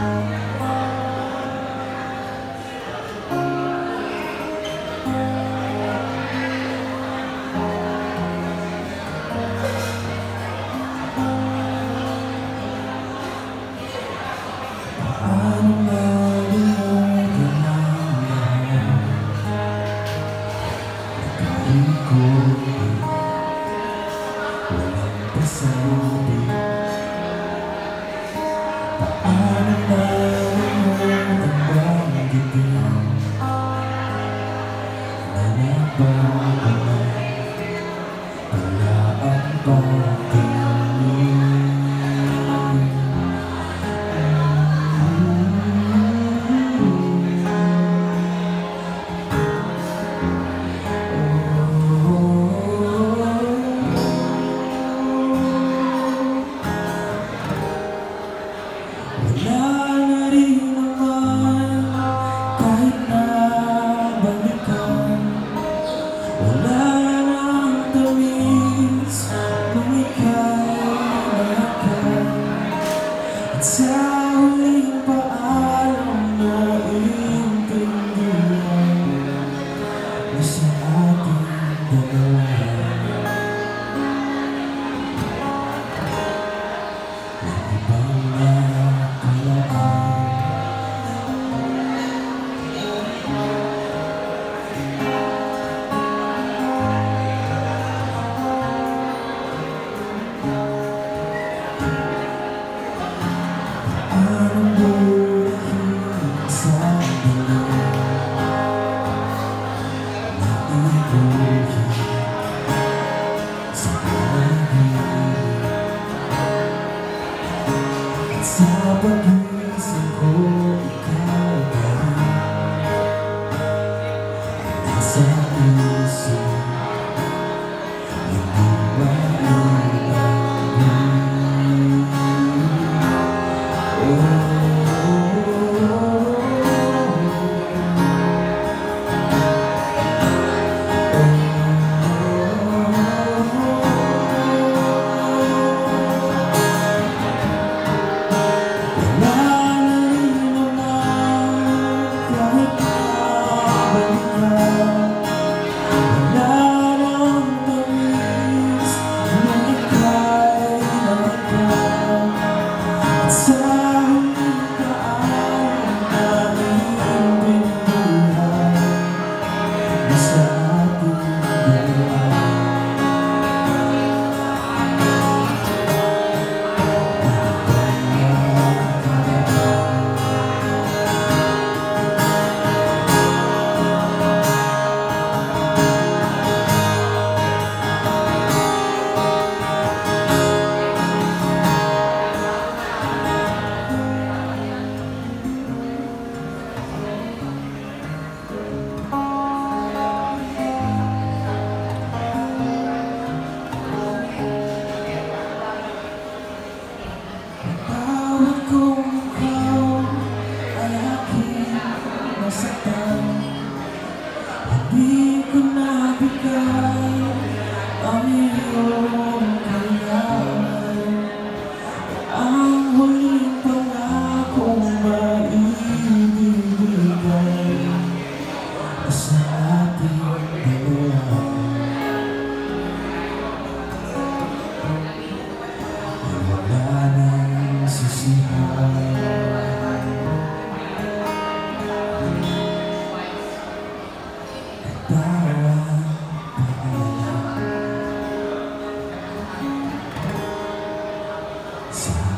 Amen. Amen. Sa huling paalam na iintindihan Na sa ating dalawa. Sa pagising ko, ikaw pa Parapagana Sa